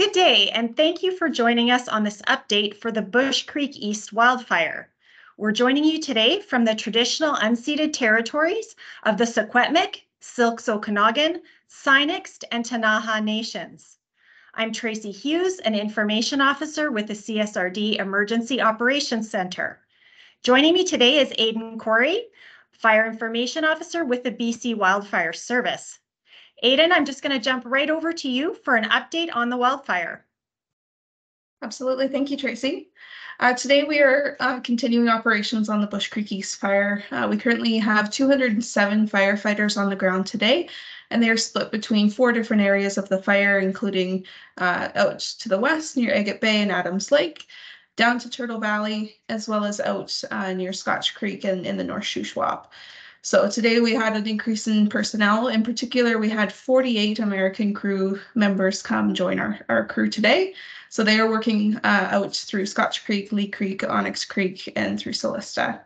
Good day, and thank you for joining us on this update for the Bush Creek East wildfire. We're joining you today from the traditional unceded territories of the Secwepemc, Syilx Okanagan, Syilx, and Ktunaxa nations. I'm Tracy Hughes, an information officer with the CSRD Emergency Operations Center. Joining me today is Aydan Coray, Fire Information Officer with the BC Wildfire Service. Aydan, I'm just going to jump right over to you for an update on the wildfire. Absolutely. Thank you, Tracy. Uh, today we are uh, continuing operations on the Bush Creek East fire. Uh, we currently have 207 firefighters on the ground today, and they are split between four different areas of the fire, including uh, out to the west near Agate Bay and Adams Lake, down to Turtle Valley, as well as out uh, near Scotch Creek and in the North Shuswap. So today we had an increase in personnel. In particular, we had 48 American crew members come join our, our crew today. So they are working uh, out through Scotch Creek, Lee Creek, Onyx Creek, and through Celista.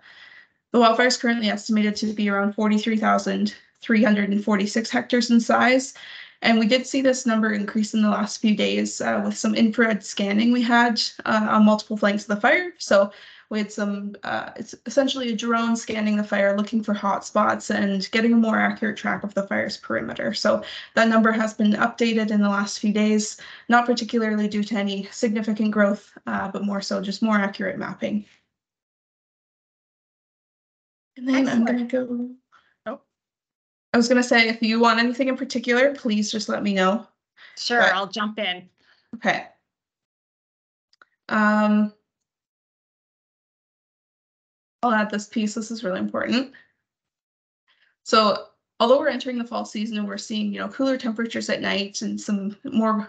The wildfire is currently estimated to be around 43,346 hectares in size. And we did see this number increase in the last few days uh, with some infrared scanning we had uh, on multiple flanks of the fire. So we had some, uh, it's essentially a drone scanning the fire, looking for hot spots and getting a more accurate track of the fire's perimeter. So that number has been updated in the last few days, not particularly due to any significant growth, uh, but more so just more accurate mapping. And then I'm going to go. Oh, I was going to say, if you want anything in particular, please just let me know. Sure, but, I'll jump in. Okay. Um, I'll add this piece. This is really important. So although we're entering the fall season and we're seeing, you know, cooler temperatures at night and some more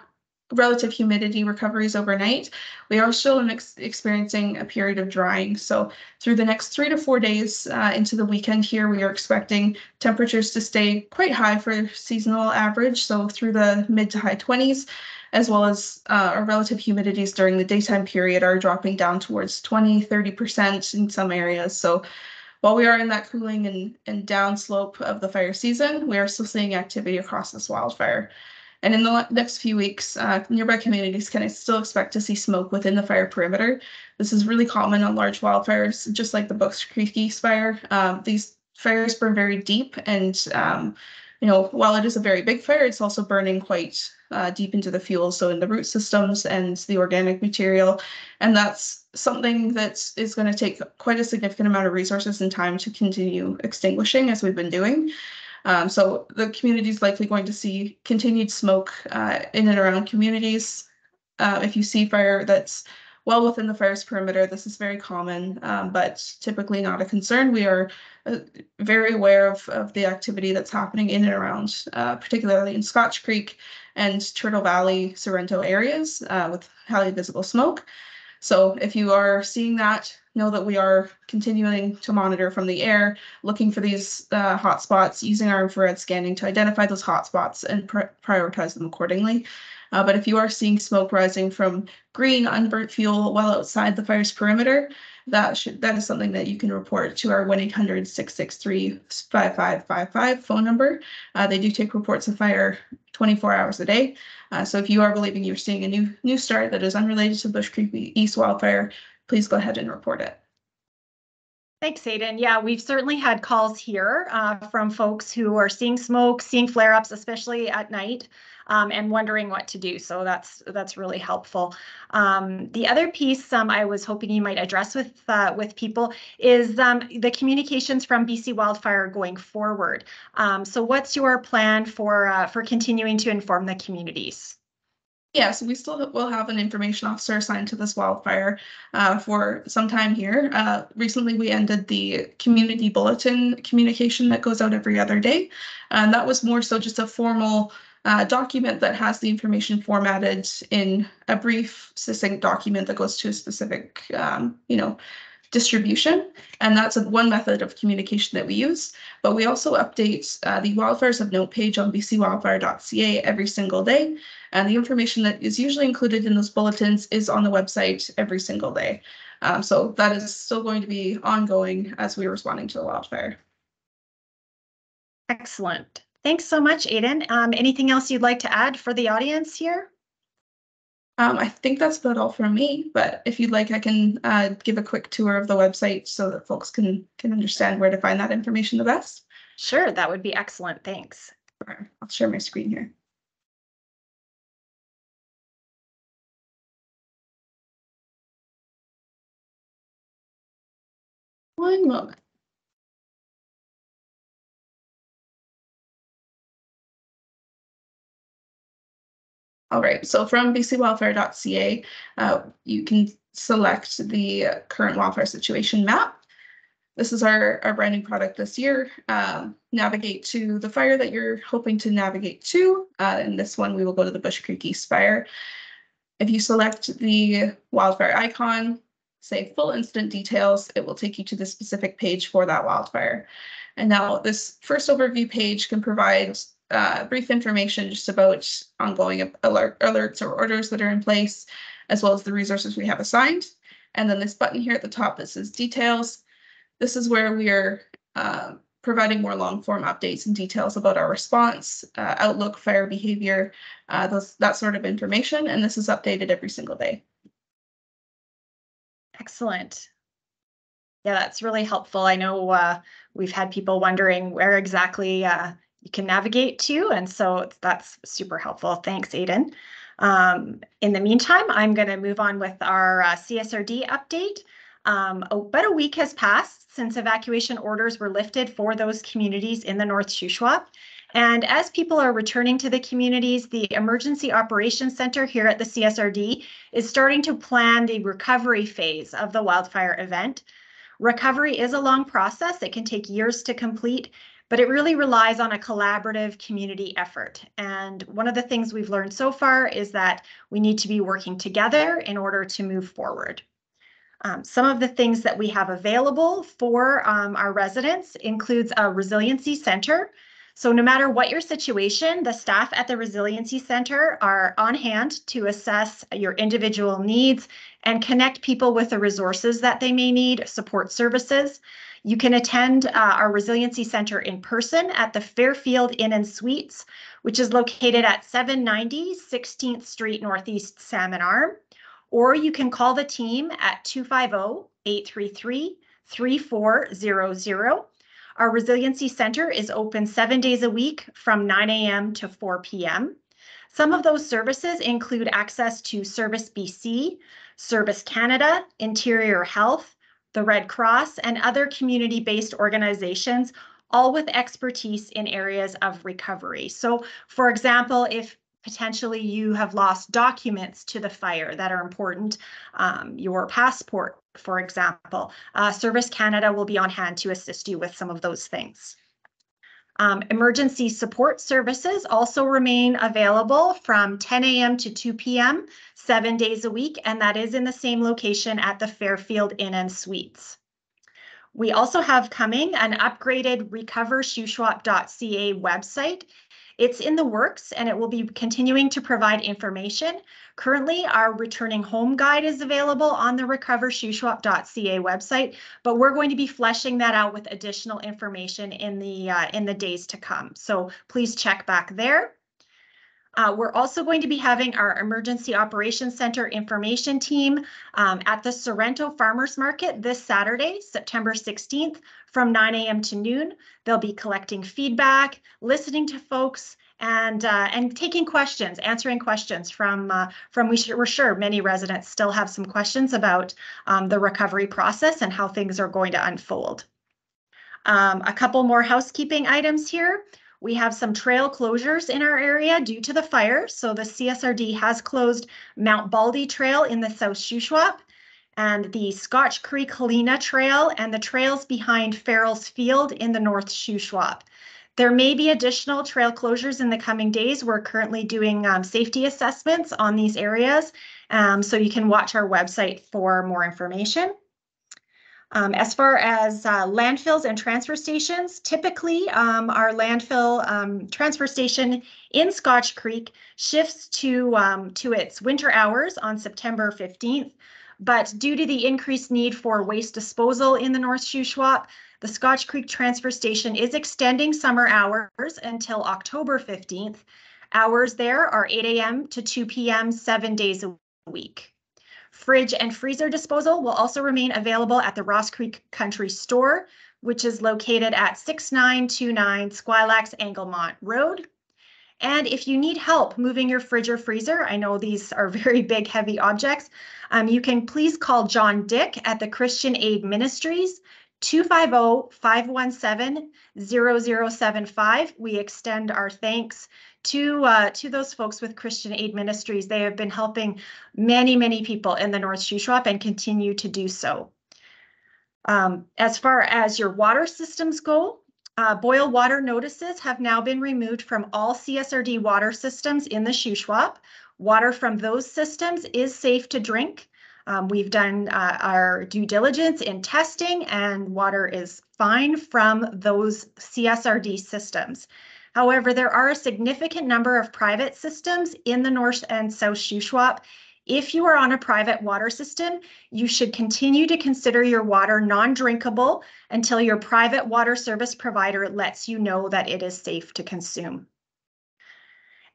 relative humidity recoveries overnight, we are still ex experiencing a period of drying. So through the next three to four days uh, into the weekend here, we are expecting temperatures to stay quite high for seasonal average. So through the mid to high 20s, as well as uh, our relative humidities during the daytime period are dropping down towards 20, 30% in some areas. So while we are in that cooling and, and downslope of the fire season, we are still seeing activity across this wildfire. And in the next few weeks, uh, nearby communities can still expect to see smoke within the fire perimeter. This is really common on large wildfires, just like the Bush Creek East fire. Um, these fires burn very deep and um, you know, while it is a very big fire, it's also burning quite uh, deep into the fuel, so in the root systems and the organic material. And that's something that is going to take quite a significant amount of resources and time to continue extinguishing as we've been doing. Um, so the community is likely going to see continued smoke uh, in and around communities. Uh, if you see fire that's well within the fire's perimeter. This is very common, um, but typically not a concern. We are uh, very aware of, of the activity that's happening in and around, uh, particularly in Scotch Creek and Turtle Valley, Sorrento areas uh, with highly visible smoke. So if you are seeing that, know that we are continuing to monitor from the air, looking for these uh, hotspots, using our infrared scanning to identify those hotspots and pr prioritize them accordingly. Uh, but if you are seeing smoke rising from green unburnt fuel well outside the fire's perimeter, that should that is something that you can report to our 1-800-663-5555 phone number. Uh, they do take reports of fire 24 hours a day. Uh, so if you are believing you're seeing a new new start that is unrelated to Bush Creek East wildfire, please go ahead and report it. Thanks, Aydan. Yeah, we've certainly had calls here uh, from folks who are seeing smoke, seeing flare-ups, especially at night, um, and wondering what to do. So that's that's really helpful. Um, the other piece um, I was hoping you might address with uh, with people is um, the communications from BC Wildfire going forward. Um, so what's your plan for uh, for continuing to inform the communities? Yeah, so we still will have an information officer assigned to this wildfire uh, for some time here. Uh, recently, we ended the community bulletin communication that goes out every other day. And that was more so just a formal uh, document that has the information formatted in a brief, succinct document that goes to a specific, um, you know, distribution. And that's one method of communication that we use. But we also update uh, the Wildfires of Note page on bcwildfire.ca every single day. And the information that is usually included in those bulletins is on the website every single day. Um, so that is still going to be ongoing as we're responding to the wildfire. Excellent. Thanks so much, Aydan. Um, anything else you'd like to add for the audience here? Um, I think that's about all from me, but if you'd like, I can uh, give a quick tour of the website so that folks can can understand where to find that information the best. Sure, that would be excellent. Thanks. Sure. I'll share my screen here. One moment. All right, so from bcwildfire.ca, uh, you can select the current wildfire situation map. This is our, our brand new product this year. Um, navigate to the fire that you're hoping to navigate to. Uh, in this one, we will go to the Bush Creek East Fire. If you select the wildfire icon, say full incident details, it will take you to the specific page for that wildfire. And now this first overview page can provide uh, brief information just about ongoing alert, alerts or orders that are in place, as well as the resources we have assigned. And then this button here at the top that says details. This is where we are uh, providing more long form updates and details about our response, uh, outlook, fire behavior, uh, those, that sort of information. And this is updated every single day. Excellent. Yeah, that's really helpful. I know uh, we've had people wondering where exactly uh, you can navigate to, and so that's super helpful. Thanks, Aydan. Um, in the meantime, I'm going to move on with our uh, CSRD update. Um, about a week has passed since evacuation orders were lifted for those communities in the North Shuswap. And as people are returning to the communities, the Emergency Operations Center here at the CSRD is starting to plan the recovery phase of the wildfire event. Recovery is a long process. It can take years to complete, but it really relies on a collaborative community effort. And one of the things we've learned so far is that we need to be working together in order to move forward. Um, some of the things that we have available for um, our residents includes a resiliency center. So no matter what your situation, the staff at the Resiliency Center are on hand to assess your individual needs and connect people with the resources that they may need, support services. You can attend uh, our Resiliency Center in person at the Fairfield Inn and Suites, which is located at 790 16th Street Northeast Salmon Arm. Or you can call the team at 250 833 3400. Our Resiliency Center is open seven days a week from 9 a.m. to 4 p.m. Some of those services include access to Service BC, Service Canada, Interior Health, the Red Cross, and other community based organizations, all with expertise in areas of recovery. So, for example, if potentially you have lost documents to the fire that are important, um, your passport, for example, uh, Service Canada will be on hand to assist you with some of those things. Um, emergency support services also remain available from 10 a.m. to 2 p.m., seven days a week, and that is in the same location at the Fairfield Inn and Suites. We also have coming an upgraded recovershuswap.ca website. It's in the works and it will be continuing to provide information. Currently, our returning home guide is available on the recovershuswap.ca website, but we're going to be fleshing that out with additional information in the uh, in the days to come. So please check back there. Uh, we're also going to be having our Emergency Operations Center information team um, at the Sorrento Farmers Market this Saturday, September 16th from 9 a.m. to noon. They'll be collecting feedback, listening to folks, and uh, and taking questions, answering questions from uh, from we we're sure many residents still have some questions about um, the recovery process and how things are going to unfold. Um, a couple more housekeeping items here. We have some trail closures in our area due to the fire. So the CSRD has closed Mount Baldy Trail in the South Shuswap and the Scotch Creek Helena Trail and the trails behind Farrell's Field in the North Shuswap. There may be additional trail closures in the coming days. We're currently doing um, safety assessments on these areas, um, so you can watch our website for more information. Um, as far as uh, landfills and transfer stations, typically um, our landfill um, transfer station in Scotch Creek shifts to, um, to its winter hours on September 15th. But due to the increased need for waste disposal in the North Shuswap, the Scotch Creek transfer station is extending summer hours until October 15th. Hours there are 8 a.m. to 2 p.m. seven days a week. Fridge and freezer disposal will also remain available at the Ross Creek Country Store, which is located at 6929 Squilax Anglemont Road. And if you need help moving your fridge or freezer, I know these are very big, heavy objects, um, you can please call John Dick at the Christian Aid Ministries, 250-517-0075. We extend our thanks to uh, to those folks with Christian Aid Ministries. They have been helping many, many people in the North Shuswap and continue to do so. Um, as far as your water systems go, uh, boil water notices have now been removed from all CSRD water systems in the Shuswap. Water from those systems is safe to drink. Um, we've done uh, our due diligence in testing and water is fine from those CSRD systems. However, there are a significant number of private systems in the North and South Shuswap. If you are on a private water system, you should continue to consider your water non-drinkable until your private water service provider lets you know that it is safe to consume.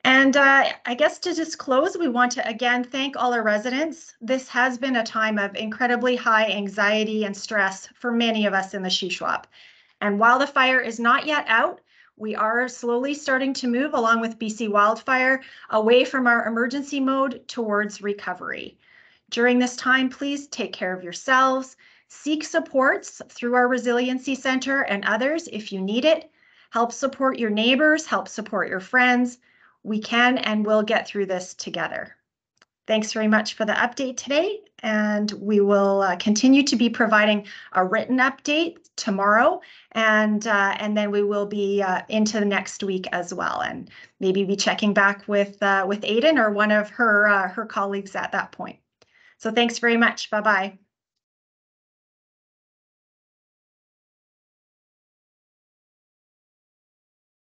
And uh, I guess to just close, we want to again thank all our residents. This has been a time of incredibly high anxiety and stress for many of us in the Shuswap. And while the fire is not yet out, we are slowly starting to move along with BC wildfire away from our emergency mode towards recovery. During this time, please take care of yourselves, seek supports through our Resiliency Center and others if you need it. Help support your neighbors, help support your friends, we can and will get through this together. Thanks very much for the update today, and we will uh, continue to be providing a written update tomorrow, and uh, and then we will be uh, into the next week as well, and maybe be checking back with uh, with Aydan or one of her uh, her colleagues at that point. So thanks very much. Bye bye.